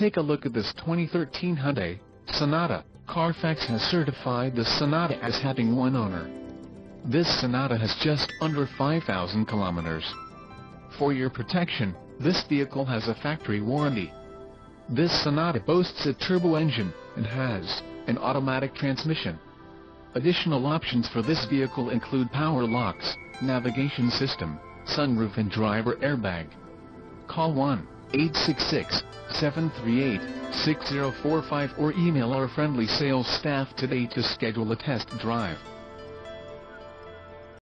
take a look at this 2013 Hyundai Sonata. Carfax has certified the Sonata as having one owner. This Sonata has just under 5,000 kilometers. For your protection, this vehicle has a factory warranty. This Sonata boasts a turbo engine, and has an automatic transmission. Additional options for this vehicle include power locks, navigation system, sunroof and driver airbag. Call 1-866-738-6045 or email our friendly sales staff today to schedule a test drive.